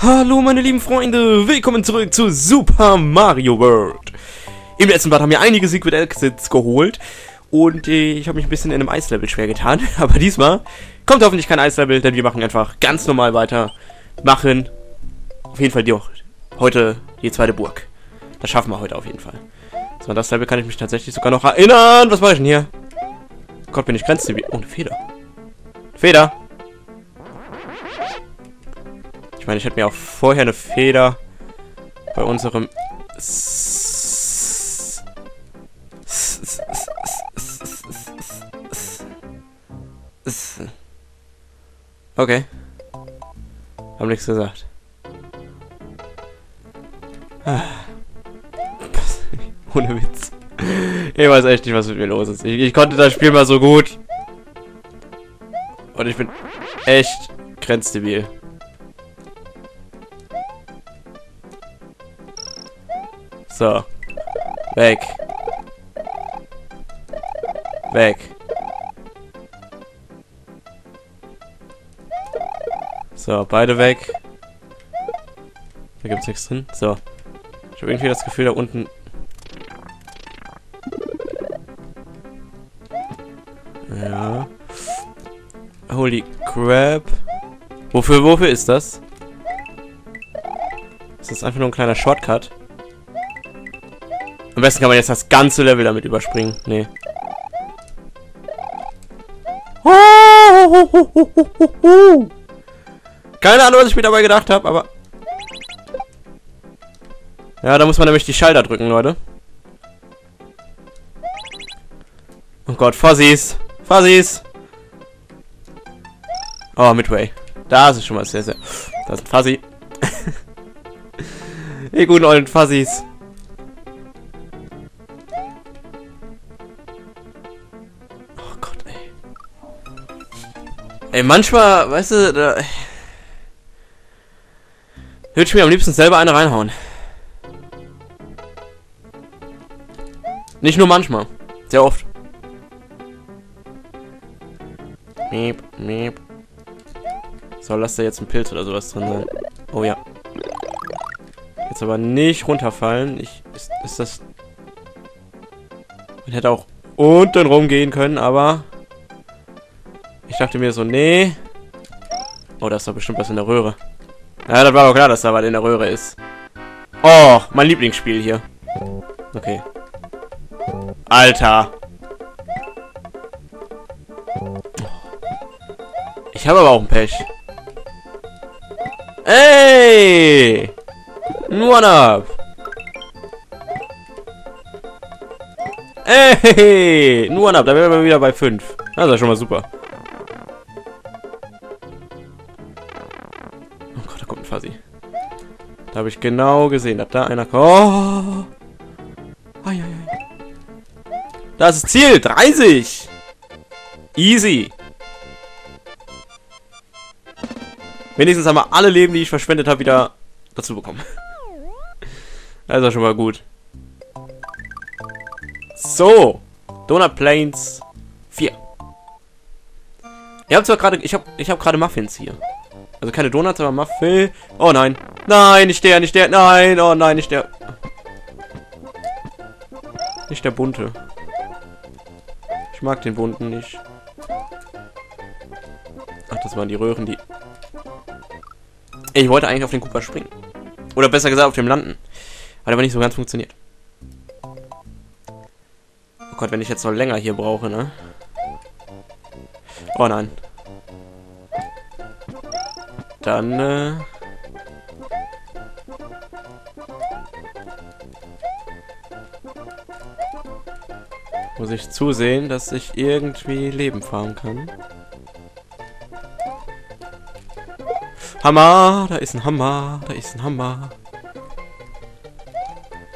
Hallo meine lieben Freunde, willkommen zurück zu Super Mario World. Im letzten Part haben wir einige Secret Exits geholt und äh, ich habe mich ein bisschen in einem Eislevel schwer getan, aber diesmal kommt hoffentlich kein Eislevel, denn wir machen einfach ganz normal weiter. Machen auf jeden Fall die heute die zweite Burg. Das schaffen wir heute auf jeden Fall. So, an das Level kann ich mich tatsächlich sogar noch erinnern. Was mache ich denn hier? Gott, bin ich grenzdebil. Oh, eine Feder. Feder. Meine, ich hätte mir auch vorher eine Feder bei unserem... Okay. Haben nichts gesagt. Ah. Ohne Witz. Ich weiß echt nicht, was mit mir los ist. Ich, ich konnte das Spiel mal so gut. Und ich bin echt grenzdebil. So. Weg. Weg. So, beide weg. Da gibt's nichts drin. So. Ich habe irgendwie das Gefühl, da unten... Ja. Holy crap. Wofür, wofür ist das? Ist das einfach nur ein kleiner Shortcut? Am besten kann man jetzt das ganze Level damit überspringen. Nee. Keine Ahnung, was ich mir dabei gedacht habe, aber... Ja, da muss man nämlich die Schalter drücken, Leute. Oh Gott, Fuzzies. Fuzzies. Oh, Midway. Da ist schon mal sehr, sehr... Da ist Fuzzy. Ihr guten alten Fuzzies. Ey, manchmal, weißt du, da... Würde ich mir am liebsten selber eine reinhauen. Nicht nur manchmal. Sehr oft. Miep, miep. Soll das da jetzt ein Pilz oder sowas drin sein? Oh ja. Jetzt aber nicht runterfallen. Ich, ist, ist das... Man hätte auch unten rumgehen können, aber... Ich dachte mir so, nee. Oh, da ist doch bestimmt was in der Röhre. Ja, das war doch klar, dass da was in der Röhre ist. Oh, mein Lieblingsspiel hier. Okay. Alter. Ich habe aber auch ein Pech. Ey! One up! Ey! One up, da wären wir wieder bei 5. Das ist ja schon mal super. Habe ich genau gesehen, dass da einer kommt. Oh! Das ist Ziel. 30. Easy. Wenigstens haben wir alle Leben, die ich verschwendet habe, wieder dazu bekommen. Das ist ja schon mal gut. So. Donut Plains 4. Ihr habt zwar gerade... Ich habe ich hab gerade Muffins hier. Also keine Donuts, aber Muffin. Oh nein. Nein, nicht der, nicht der. Nein, oh nein, nicht der. Nicht der bunte. Ich mag den bunten nicht. Ach, das waren die Röhren, die... Ich wollte eigentlich auf den Cooper springen. Oder besser gesagt auf dem landen. Hat aber nicht so ganz funktioniert. Oh Gott, wenn ich jetzt noch länger hier brauche, ne? Oh nein. Dann, äh... Muss ich zusehen, dass ich irgendwie Leben fahren kann. Hammer! Da ist ein Hammer! Da ist ein Hammer!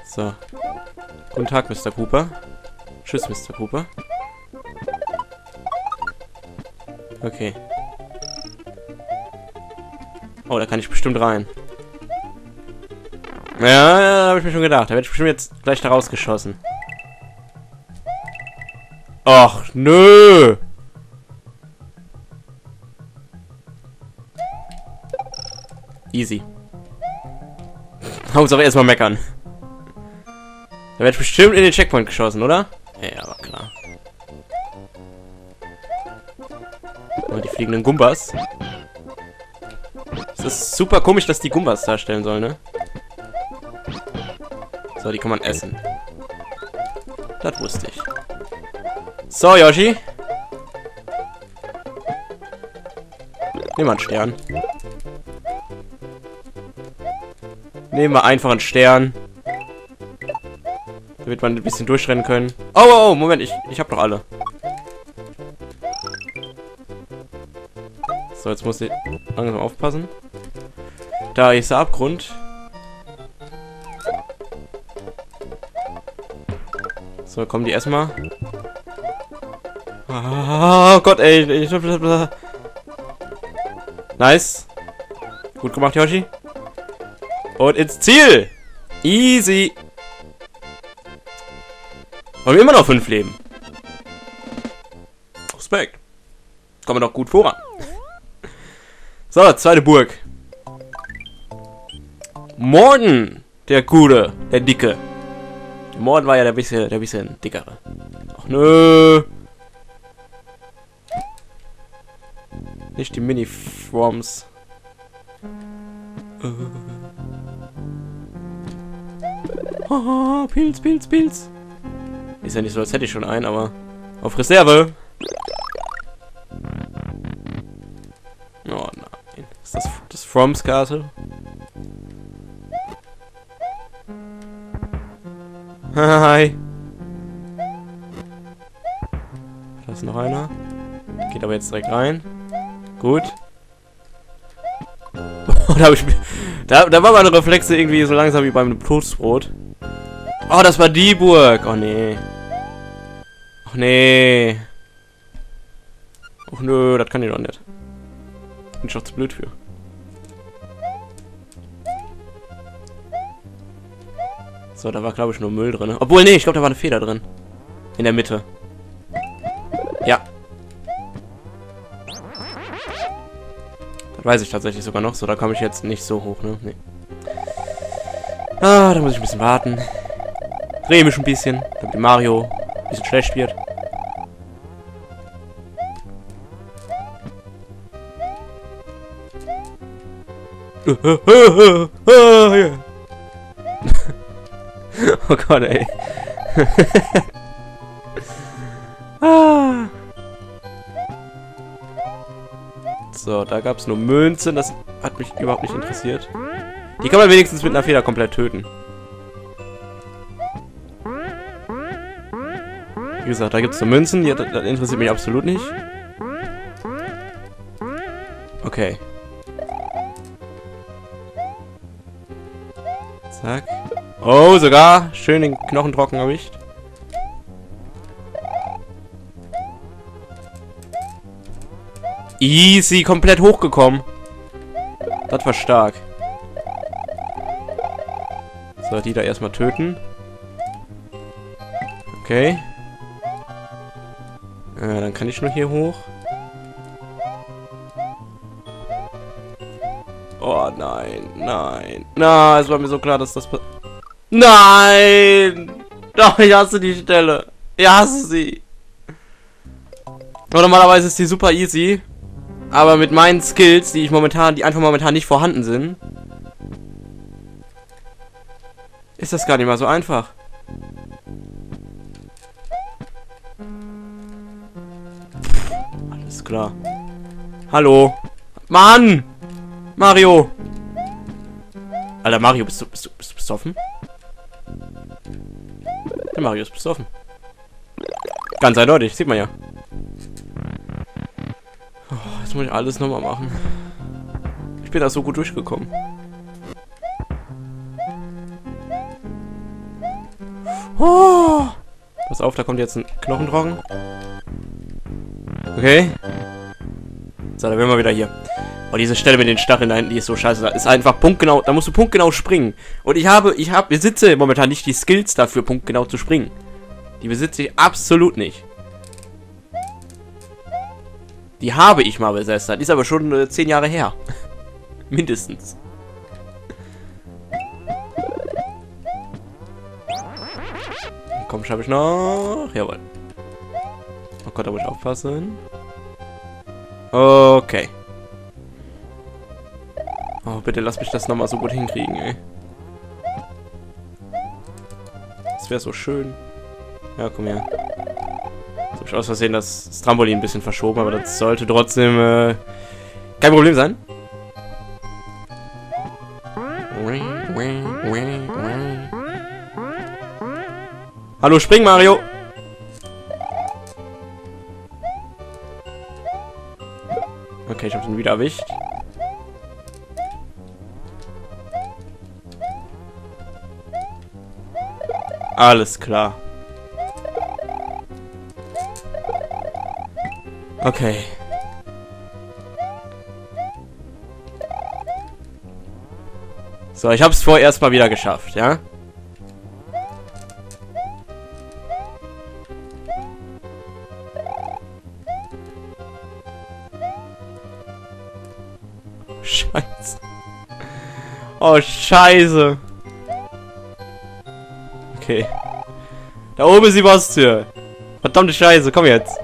So. Guten Tag, Mr. Cooper. Tschüss, Mr. Cooper. Okay. Oh, da kann ich bestimmt rein. Ja, habe ich mir schon gedacht. Da werde ich bestimmt jetzt gleich da rausgeschossen. Ach, nö. Easy. Hauptsache erstmal meckern. Da wird bestimmt in den Checkpoint geschossen, oder? Ja, war klar. Oh, die fliegenden Gumbas. Es ist super komisch, dass die Gumbas darstellen sollen, ne? So, die kann man essen. Das wusste ich. So, Yoshi. Nehmen wir einen Stern. Nehmen wir einfach einen Stern. Damit wir ein bisschen durchrennen können. Oh, oh, oh, Moment, ich, ich habe doch alle. So, jetzt muss ich langsam aufpassen. Da ist der Abgrund. So, kommen die erstmal. Oh Gott, ey. Nice. Gut gemacht, Yoshi. Und ins Ziel. Easy. Haben wir immer noch fünf Leben. Respekt. Kommen wir doch gut voran. So, zweite Burg. Morden, der Gute, der Dicke. Morden war ja der bisschen, der bisschen dickere. Ach nö. Nicht die Mini-Froms. Oh, Pilz, Pilz, Pilz. Ist ja nicht so, als hätte ich schon einen, aber auf Reserve. Oh nein. Ist das das Froms Hi. Da ist noch einer. Geht aber jetzt direkt rein. Gut. da, ich, da, da war meine Reflexe irgendwie so langsam wie beim Toastbrot. Oh, das war die Burg. Oh nee. Ach nee. Ach nö, das kann ich doch nicht. Bin ich doch zu blöd für. So, da war glaube ich nur Müll drin. Obwohl, nee, ich glaube, da war eine Feder drin. In der Mitte. Ja. Das weiß ich tatsächlich sogar noch. So, da komme ich jetzt nicht so hoch, ne? Nee. Ah, da muss ich ein bisschen warten. Drehe mich ein bisschen, damit Mario ein bisschen schlecht wird. oh Gott, ey. ah. So, da gab es nur Münzen. Das hat mich überhaupt nicht interessiert. Die kann man wenigstens mit einer Feder komplett töten. Wie gesagt, da gibt es so Münzen. Ja, das, das interessiert mich absolut nicht. Okay. Zack. Oh, sogar schön den Knochen trocken erwischt. Easy, komplett hochgekommen. Das war stark. So, die da erstmal töten. Okay. Äh, dann kann ich nur hier hoch. Oh nein, nein. Na, es war mir so klar, dass das Nein! Doch, ich hasse die Stelle. Ich hasse sie. Normalerweise ist die super easy. Aber mit meinen Skills, die ich momentan, die einfach momentan nicht vorhanden sind, ist das gar nicht mal so einfach. Alles klar. Hallo. Mann! Mario! Alter, Mario, bist du, bist du, bist du besoffen? Der Mario ist besoffen. Ganz eindeutig, sieht man ja. Oh, jetzt muss ich alles nochmal machen. Ich bin da so gut durchgekommen. Oh! Pass auf, da kommt jetzt ein Knochentrocken. Okay. So, da wären wir wieder hier. Oh, diese Stelle mit den Stacheln da hinten, die ist so scheiße. Da ist einfach punktgenau, da musst du punktgenau springen. Und ich habe, ich habe, besitze momentan nicht die Skills dafür, punktgenau zu springen. Die besitze ich absolut nicht. Die habe ich mal besessen. Die ist aber schon äh, zehn Jahre her. Mindestens. Komm, schaffe ich noch. Jawohl. Oh Gott, da muss ich aufpassen. Okay. Oh, bitte lass mich das nochmal so gut hinkriegen, ey. Das wäre so schön. Ja, komm her. Jetzt habe ich aus Versehen das, das Trampolin ein bisschen verschoben, aber das sollte trotzdem äh, kein Problem sein. Hallo, spring, Mario! Okay, ich habe den wieder erwischt. Alles klar. Okay. So, ich habe es vorerst mal wieder geschafft, ja? Scheiße. Oh, scheiße. Okay. Da oben ist die Bosstür. Verdammte Scheiße, komm jetzt.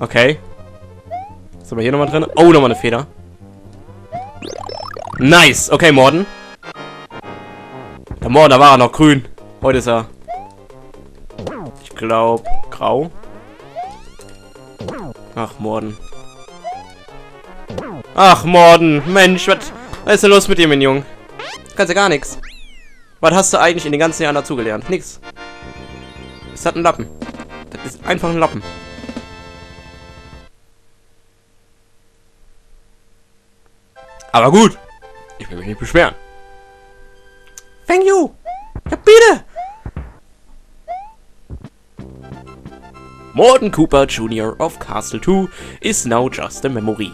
Okay. Haben wir hier nochmal drin? Oh, nochmal eine Feder. Nice. Okay, Morden. Der Morden, da war er noch grün. Heute ist er... Ich glaube, grau. Ach, Morden. Ach, Morden. Mensch, was, ist denn los mit dir, mein Junge? Kannst ja gar nichts. Was hast du eigentlich in den ganzen Jahren dazugelernt? Nix. Es hat einen Lappen. Das ist einfach ein Lappen. Aber gut. Ich will mich nicht beschweren. Thank you. Ja, bitte. Morton Cooper Jr. of Castle 2 is now just a memory.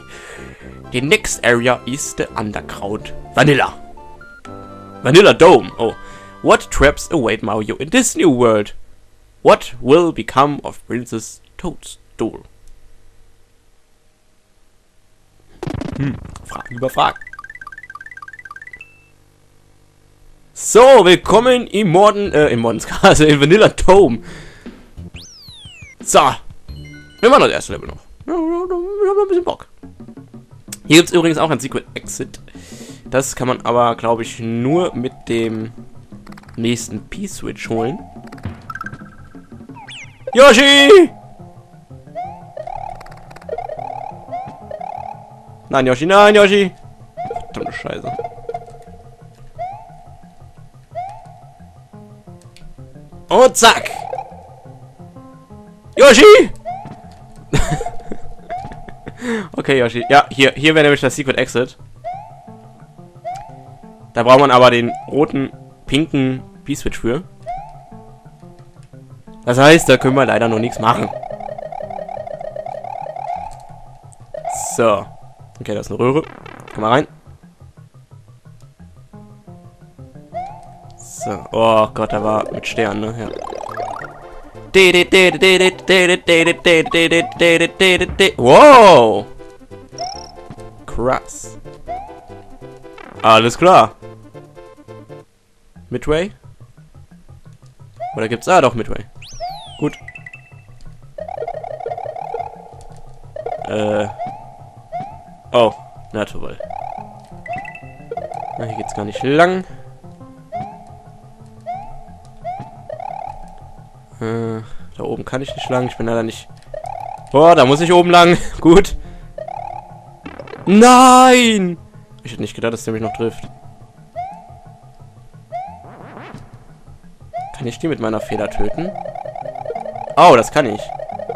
The next area is the underground Vanilla. Vanilla Dome. Oh. What traps await Mario in this new world? What will become of Princess Toadstool? Hm, Fragen über Fragen. So, willkommen im Morden, äh, im Mordenscase, also in Vanilla Dome. So. Wir machen das erste Level noch. Wir haben ein bisschen Bock. Hier gibt es übrigens auch ein Secret Exit. Das kann man aber, glaube ich, nur mit dem nächsten P-Switch holen. Yoshi! Nein, Yoshi, nein, Yoshi! Verdammte Scheiße. Und zack! Yoshi! Okay, Yoshi. Ja, hier, hier wäre nämlich das Secret Exit. Da braucht man aber den roten, pinken P-Switch für. Das heißt, da können wir leider noch nichts machen. So. Okay, da ist eine Röhre. Komm mal rein. So. Oh Gott, da war mit Sternen, ne? Ja. Wow! Krass. Alles klar. Midway? Oder gibt's... Ah, doch, Midway. Gut. Äh... Oh, na toll. Na, hier geht's gar nicht lang. Äh, da oben kann ich nicht lang. Ich bin leider nicht... Boah, da muss ich oben lang. Gut. Nein! Ich hätte nicht gedacht, dass der mich noch trifft. Kann ich die mit meiner Feder töten? Oh, das kann ich.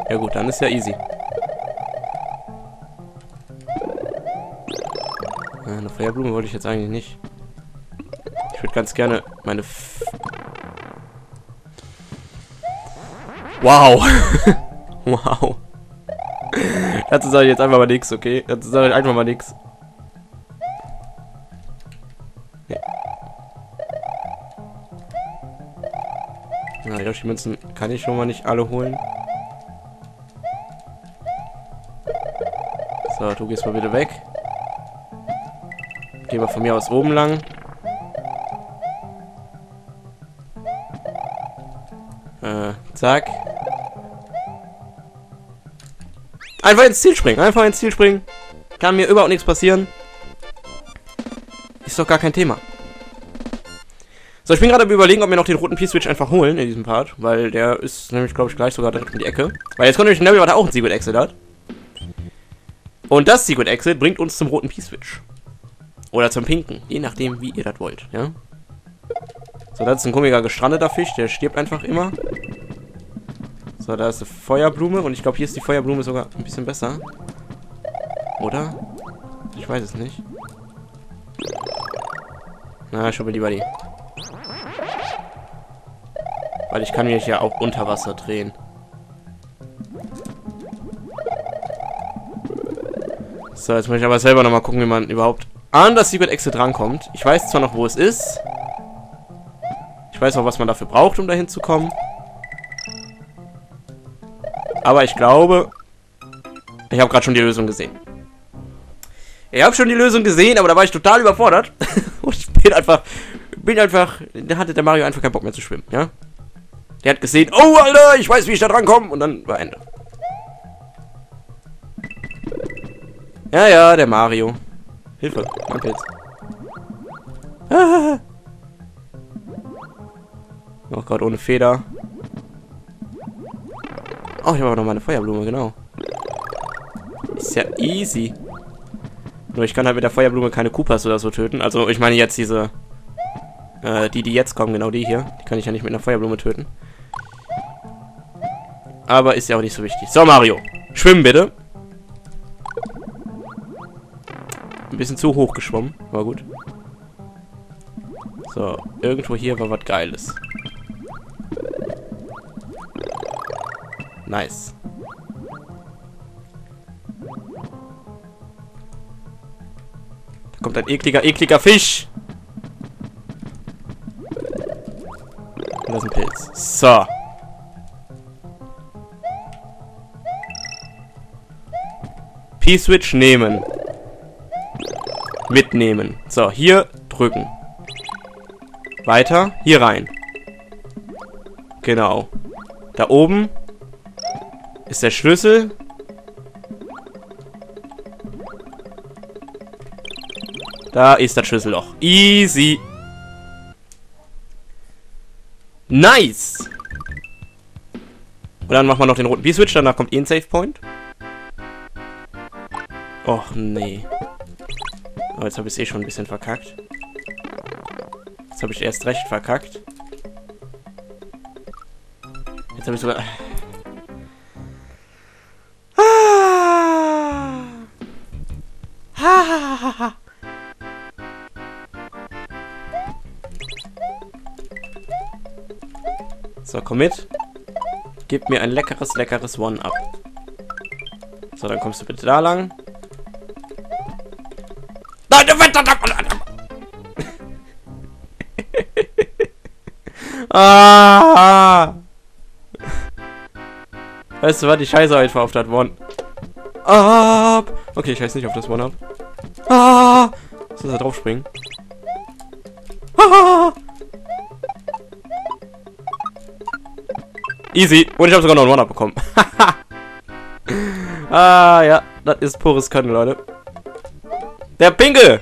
Ja gut, dann ist ja easy. Äh, eine Feuerblume wollte ich jetzt eigentlich nicht. Ich würde ganz gerne meine... F wow. wow. Dazu sage ich jetzt einfach mal nichts, okay? Dazu sage ich einfach mal nichts. Na, Yoshi-Münzen kann ich schon mal nicht alle holen. So, du gehst mal bitte weg. Gehen wir von mir aus oben lang. Äh, zack. Einfach ins Ziel springen, einfach ins Ziel springen. Kann mir überhaupt nichts passieren. Ist doch gar kein Thema. So, ich bin gerade überlegen, ob wir noch den roten P-Switch einfach holen in diesem Part, weil der ist nämlich, glaube ich, gleich sogar direkt um die Ecke. Weil jetzt kommt nämlich ein Level, was auch ein Secret Exit hat. Und das Secret Exit bringt uns zum roten P-Switch. Oder zum pinken, je nachdem, wie ihr das wollt, ja. So, das ist ein komischer gestrandeter Fisch, der stirbt einfach immer. So, da ist eine Feuerblume und ich glaube, hier ist die Feuerblume sogar ein bisschen besser. Oder? Ich weiß es nicht. Na, ich hoffe lieber die. Weil ich kann mich ja auch unter Wasser drehen. So, jetzt muss ich aber selber nochmal gucken, wie man überhaupt an das Secret Exit rankommt. Ich weiß zwar noch, wo es ist. Ich weiß auch, was man dafür braucht, um dahin zu kommen. Aber ich glaube, ich habe gerade schon die Lösung gesehen. Ich habe schon die Lösung gesehen, aber da war ich total überfordert. Ich bin einfach, bin einfach, da hatte der Mario einfach keinen Bock mehr zu schwimmen, ja? Der hat gesehen, oh, Alter, ich weiß, wie ich da dran komme. Und dann war Ende. Ja, ja, der Mario. Hilfe, mein Pilz. Ah. Auch gerade ohne Feder. Oh, ich habe noch meine Feuerblume, genau. Ist ja easy. Nur ich kann halt mit der Feuerblume keine Koopas oder so töten. Also ich meine jetzt diese... Äh, die, die jetzt kommen, genau die hier. Die kann ich ja nicht mit einer Feuerblume töten. Aber ist ja auch nicht so wichtig. So, Mario. Schwimmen bitte. Ein bisschen zu hoch geschwommen. War gut. So, irgendwo hier war was Geiles. Nice. Da kommt ein ekliger, ekliger Fisch. Und das ist ein Pilz. So. P-Switch nehmen. Mitnehmen. So, hier drücken. Weiter. Hier rein. Genau. Da oben ist der Schlüssel. Da ist das Schlüsselloch. Easy. Nice. Und dann machen wir noch den roten B-Switch. Danach kommt eh ein Save Point. Och, nee. Aber jetzt habe ich es eh schon ein bisschen verkackt. Jetzt habe ich erst recht verkackt. Jetzt habe ich sogar... So, komm mit. Gib mir ein leckeres, leckeres One-Up. So, dann kommst du bitte da lang. ah! Weißt du was? Ich scheiße einfach auf das One-Up. Okay, ich scheiße nicht auf das One-Up. Ah! Muss da drauf springen? Ah! Easy. Und ich habe sogar noch einen One-Up bekommen. ah, ja. Das ist pures Können, Leute. Der Pinke!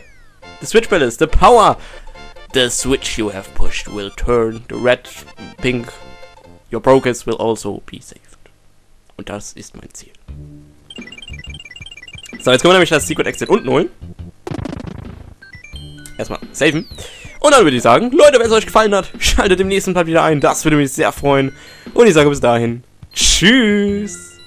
The Switch Palace, the power! The switch you have pushed will turn the red, pink. Your progress will also be saved. Und das ist mein Ziel. So, jetzt können wir nämlich das Secret Exit unten holen. Erstmal saven. Und dann würde ich sagen, Leute, wenn es euch gefallen hat, schaltet im nächsten Part wieder ein. Das würde mich sehr freuen. Und ich sage bis dahin, tschüss.